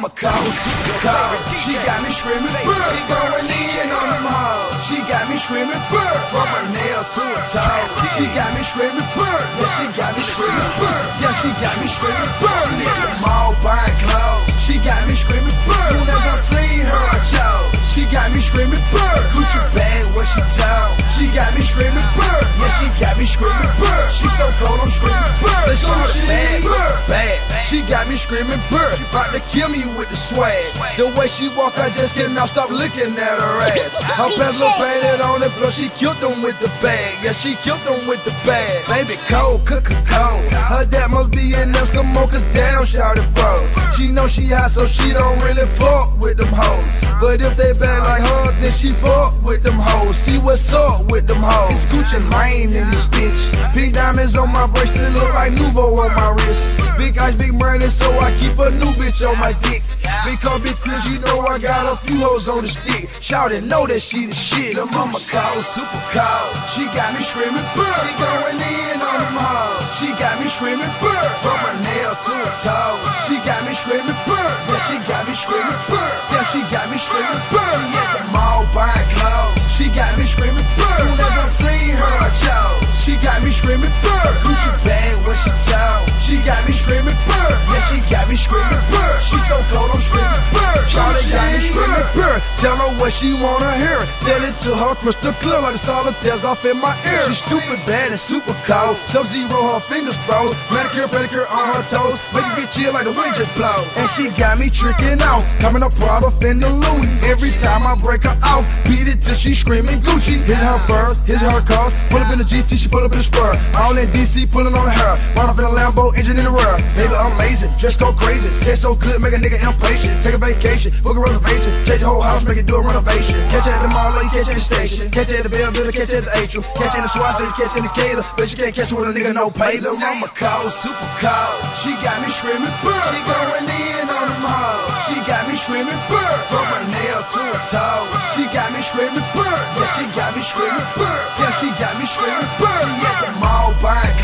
mama cold, super cold. She got me screaming, bird, going in on them hoes. She got me screaming, bird, from her nail to her toe. She got me screaming, bird, yeah, she got me screaming, bird, yeah, she got me screaming, bird. She at the mall buying clothes. She got me screaming, bird, as I seen her, I. She got me screaming, bird, Gucci bag, what she told. She got me screaming, bird, yeah, she got me screaming, bird. Me screaming, bird, about to kill me with the swag. The way she walk, I just cannot stop looking at her ass. Her pants look painted on it, plus she killed them with the bag. Yeah, she killed them with the bag. Baby, cold, cook a cold. Her dad must be an Eskimo, cause down, shout it. She know she hot, so she don't really fuck with them hoes. But if they bad like her, then she fuck with them hoes. See what's up with them hoes. It's Gucci Mane in this bitch. Big diamonds on my bracelet, look like Nuvo on my wrist. Big eyes, big money, so I keep a new bitch on my dick. Because big Chris, you know I got a few hoes on the stick. Shout know that she the shit. The mama cold, super cold. She got me screaming, bird. She going in on them hoes. She got me screaming, bird. From her nail to her toe. She screaming, bird. Yeah, she got me screaming, bird. Yeah, she got me screaming, bird. She at the mall buying clothes. She got me screaming, bird. Soon as I seen her, chose. She got me screaming, bird. Gucci bag, what she told. She got me screaming, bird. Yeah, she got me screaming, bird. She so cold, I'm screaming, bird. Shawty got me screaming, bird. Tell her what she wanna hear. Tell it to her crystal clear like the solitaires off in my ear. She stupid bad and super cold. Sub zero, her fingers froze. Manicure, pedicure on her toes. Make her get chill like the wind just blow. And she got me tricking out. Coming up proud of the Louis. Every time I break her out, beat it she screaming Gucci. Hit her first, hit her cars. Pull up in the GT, she pull up in the spur. All in DC, pulling on her. Run off in a Lambo, engine in the rear. Baby, amazing, dress go crazy. Say so good, make a nigga impatient. Take a vacation, book a reservation. Take the whole house, make it do a renovation. Catch her at the mall, or you catch her at the station. Catch her at the bell, builder, catch her at the atrium. Catch her in the SWAT, so you catch her in the cater. But you can't catch her with a nigga no pay. The mama cold, super cold. She got me screaming, bird. She going in on them hoes. She got me screaming, bird. From her nail to her toe. She got me screaming, bird. Yeah, she got me screaming, bird. Yeah, she got me screaming, bird. At the mall buying